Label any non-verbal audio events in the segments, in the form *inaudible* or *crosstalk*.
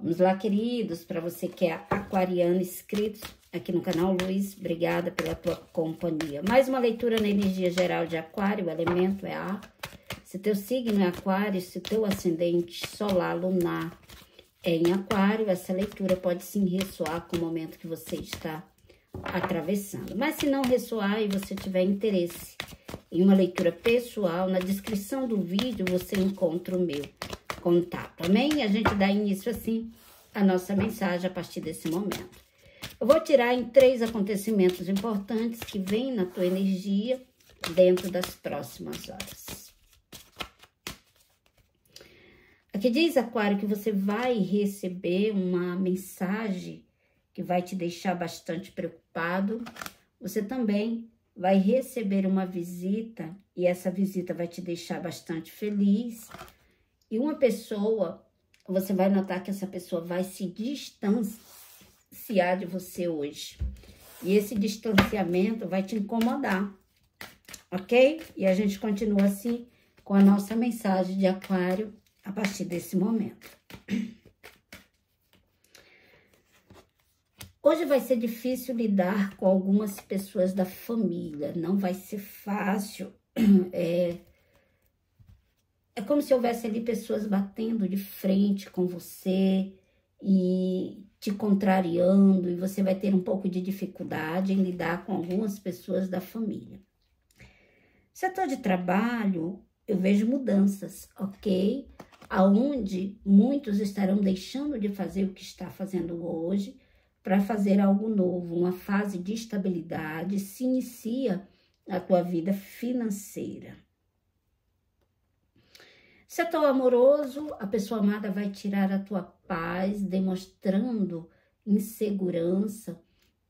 Vamos lá, queridos, para você que é aquariano inscrito aqui no canal Luiz, obrigada pela tua companhia. Mais uma leitura na energia geral de aquário, o elemento é ar. Se teu signo é aquário, se teu ascendente solar, lunar é em aquário, essa leitura pode sim ressoar com o momento que você está atravessando. Mas se não ressoar e você tiver interesse em uma leitura pessoal, na descrição do vídeo você encontra o meu contato, amém? A gente dá início assim a nossa mensagem a partir desse momento. Eu vou tirar em três acontecimentos importantes que vêm na tua energia dentro das próximas horas. Aqui diz, Aquário, que você vai receber uma mensagem que vai te deixar bastante preocupado. Você também vai receber uma visita e essa visita vai te deixar bastante feliz. E uma pessoa, você vai notar que essa pessoa vai se distanciar de você hoje. E esse distanciamento vai te incomodar, ok? E a gente continua assim com a nossa mensagem de aquário a partir desse momento. Hoje vai ser difícil lidar com algumas pessoas da família, não vai ser fácil. *clears throat* É, é como se houvesse ali pessoas batendo de frente com você e te contrariando, e você vai ter um pouco de dificuldade em lidar com algumas pessoas da família. Setor de trabalho, eu vejo mudanças, ok? Aonde muitos estarão deixando de fazer o que está fazendo hoje para fazer algo novo, uma fase de estabilidade, se inicia a tua vida financeira. Setor amoroso, a pessoa amada vai tirar a tua paz, demonstrando insegurança.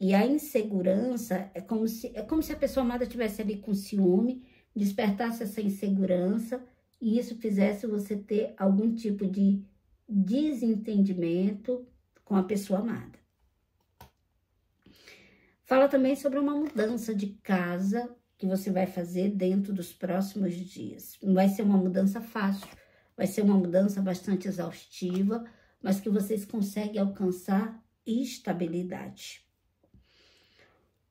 E a insegurança é como se, é como se a pessoa amada estivesse ali com ciúme, despertasse essa insegurança e isso fizesse você ter algum tipo de desentendimento com a pessoa amada. Fala também sobre uma mudança de casa que você vai fazer dentro dos próximos dias. Não vai ser uma mudança fácil, vai ser uma mudança bastante exaustiva, mas que vocês conseguem alcançar estabilidade.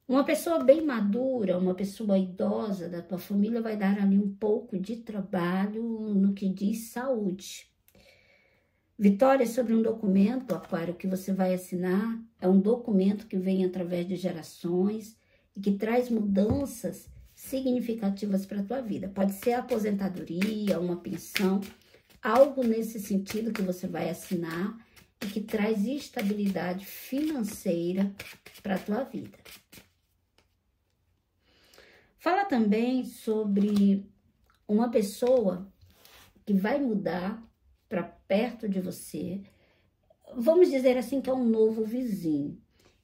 Uma pessoa bem madura, uma pessoa idosa da tua família vai dar ali um pouco de trabalho no que diz saúde. Vitória sobre um documento, Aquário, que você vai assinar, é um documento que vem através de gerações e que traz mudanças significativas para a tua vida. Pode ser aposentadoria, uma pensão, algo nesse sentido que você vai assinar e que traz estabilidade financeira para a tua vida. Fala também sobre uma pessoa que vai mudar para perto de você, vamos dizer assim que é um novo vizinho.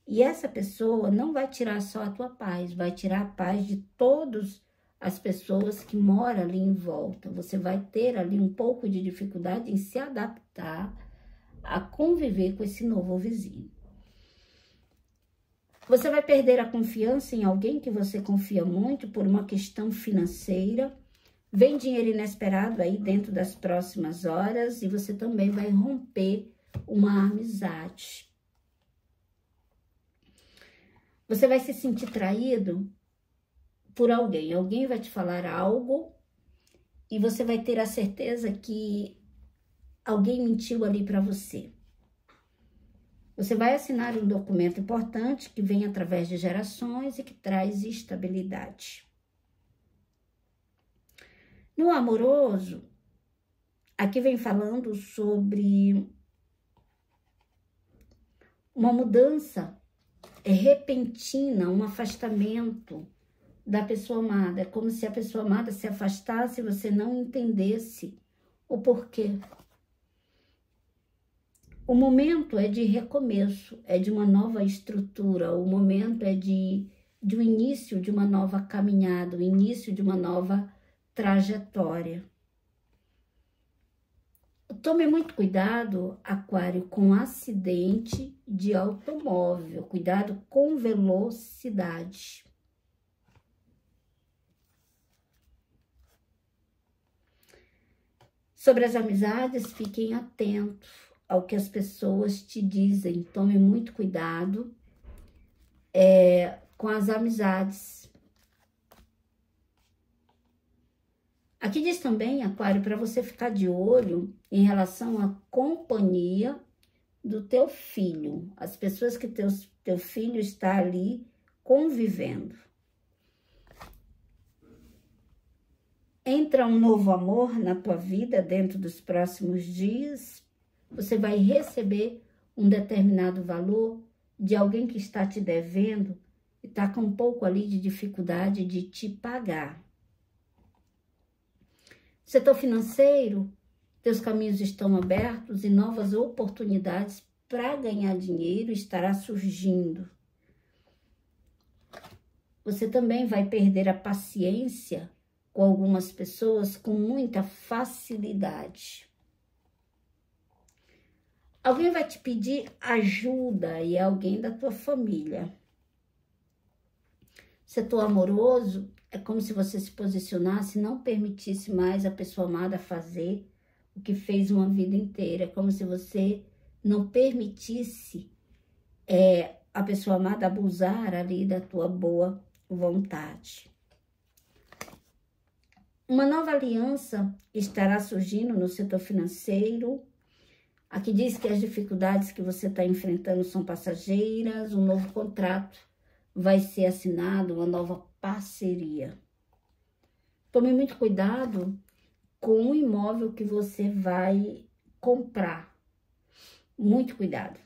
E essa pessoa não vai tirar só a tua paz, vai tirar a paz de todas as pessoas que moram ali em volta. Você vai ter ali um pouco de dificuldade em se adaptar a conviver com esse novo vizinho. Você vai perder a confiança em alguém que você confia muito por uma questão financeira Vem dinheiro inesperado aí dentro das próximas horas e você também vai romper uma amizade. Você vai se sentir traído por alguém. Alguém vai te falar algo e você vai ter a certeza que alguém mentiu ali para você. Você vai assinar um documento importante que vem através de gerações e que traz estabilidade. No amoroso, aqui vem falando sobre uma mudança repentina, um afastamento da pessoa amada. É como se a pessoa amada se afastasse e você não entendesse o porquê. O momento é de recomeço, é de uma nova estrutura, o momento é de, de um início de uma nova caminhada, o início de uma nova trajetória. Tome muito cuidado, Aquário, com acidente de automóvel. Cuidado com velocidade. Sobre as amizades, fiquem atentos ao que as pessoas te dizem. Tome muito cuidado é, com as amizades. Aqui diz também, Aquário, para você ficar de olho em relação à companhia do teu filho, as pessoas que teus, teu filho está ali convivendo. Entra um novo amor na tua vida dentro dos próximos dias. Você vai receber um determinado valor de alguém que está te devendo e está com um pouco ali de dificuldade de te pagar. Setor financeiro, teus caminhos estão abertos e novas oportunidades para ganhar dinheiro estará surgindo. Você também vai perder a paciência com algumas pessoas com muita facilidade. Alguém vai te pedir ajuda e é alguém da tua família. Setor amoroso é como se você se posicionasse e não permitisse mais a pessoa amada fazer o que fez uma vida inteira. É como se você não permitisse é, a pessoa amada abusar ali da tua boa vontade. Uma nova aliança estará surgindo no setor financeiro. Aqui diz que as dificuldades que você está enfrentando são passageiras, um novo contrato vai ser assinado, uma nova parceria. Tome muito cuidado com o imóvel que você vai comprar. Muito cuidado.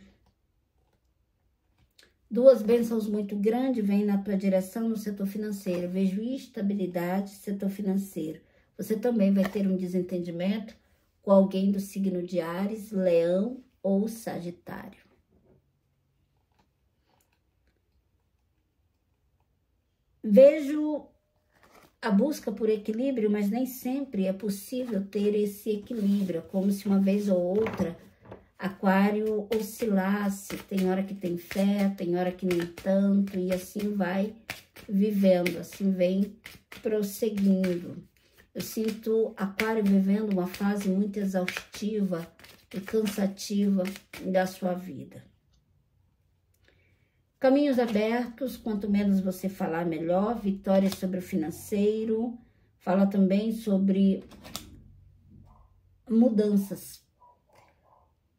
Duas bênçãos muito grandes vêm na tua direção no setor financeiro. Vejo estabilidade setor financeiro. Você também vai ter um desentendimento com alguém do signo de Ares, Leão ou Sagitário. Vejo a busca por equilíbrio, mas nem sempre é possível ter esse equilíbrio, como se uma vez ou outra Aquário oscilasse, tem hora que tem fé, tem hora que nem tanto, e assim vai vivendo, assim vem prosseguindo. Eu sinto Aquário vivendo uma fase muito exaustiva e cansativa da sua vida. Caminhos abertos, quanto menos você falar, melhor. Vitória sobre o financeiro. Fala também sobre mudanças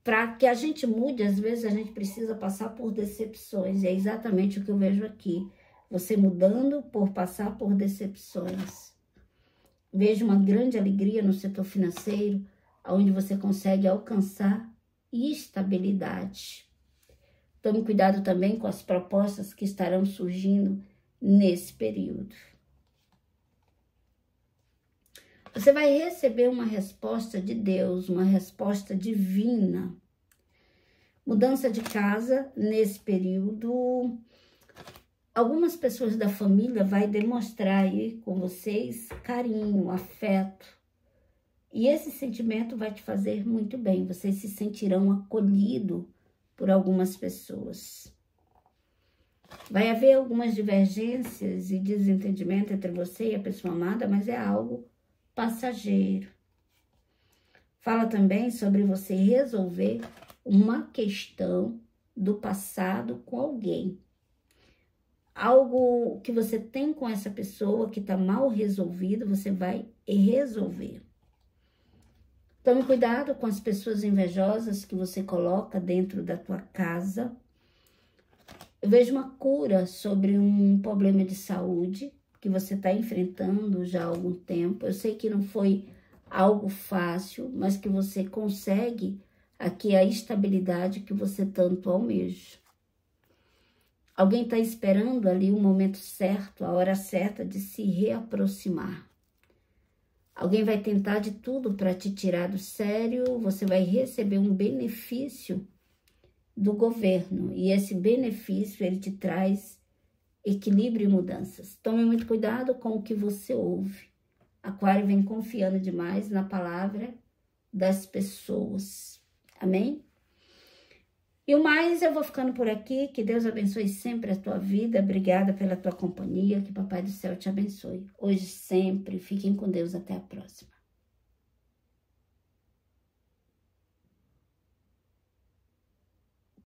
para que a gente mude, às vezes a gente precisa passar por decepções. E é exatamente o que eu vejo aqui. Você mudando por passar por decepções. Vejo uma grande alegria no setor financeiro, onde você consegue alcançar estabilidade. Tome cuidado também com as propostas que estarão surgindo nesse período. Você vai receber uma resposta de Deus, uma resposta divina. Mudança de casa nesse período. Algumas pessoas da família vai demonstrar aí com vocês carinho, afeto. E esse sentimento vai te fazer muito bem. Vocês se sentirão acolhidos por algumas pessoas. Vai haver algumas divergências e desentendimento entre você e a pessoa amada, mas é algo passageiro. Fala também sobre você resolver uma questão do passado com alguém. Algo que você tem com essa pessoa que está mal resolvido, você vai resolver. Tome cuidado com as pessoas invejosas que você coloca dentro da tua casa. Eu vejo uma cura sobre um problema de saúde que você está enfrentando já há algum tempo. Eu sei que não foi algo fácil, mas que você consegue aqui a estabilidade que você tanto almeja. Alguém está esperando ali o momento certo, a hora certa de se reaproximar. Alguém vai tentar de tudo para te tirar do sério, você vai receber um benefício do governo e esse benefício ele te traz equilíbrio e mudanças. Tome muito cuidado com o que você ouve. Aquário vem confiando demais na palavra das pessoas. Amém? E o mais, eu vou ficando por aqui. Que Deus abençoe sempre a tua vida. Obrigada pela tua companhia. Que Papai do Céu te abençoe. Hoje, sempre. Fiquem com Deus. Até a próxima.